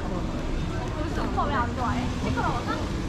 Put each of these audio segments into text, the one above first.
오빠 왜안 좋아해? 시끄러워서?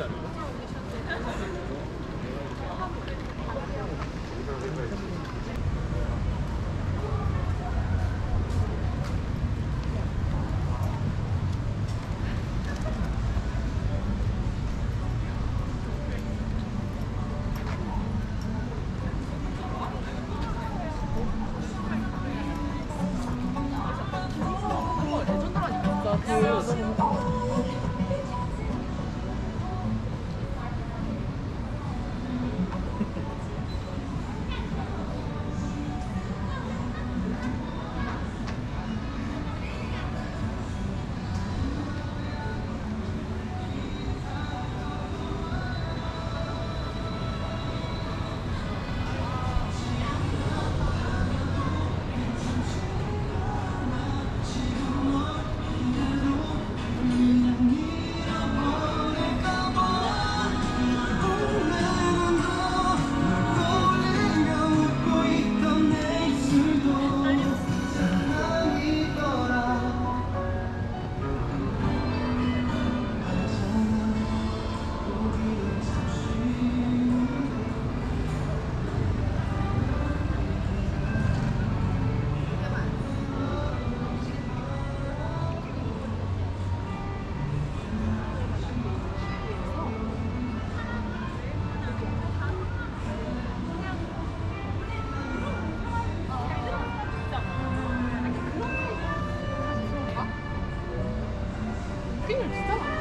지 않을까? きな人は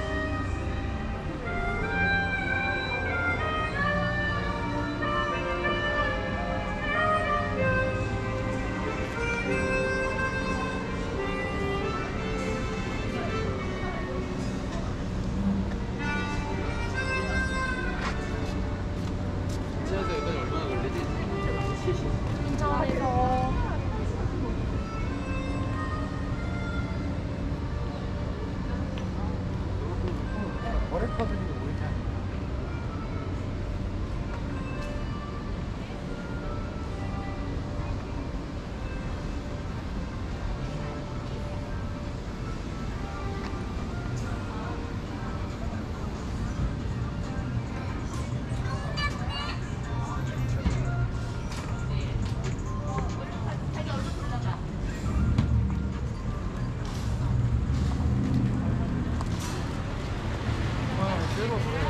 너무 괜찮아.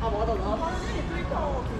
あまだな。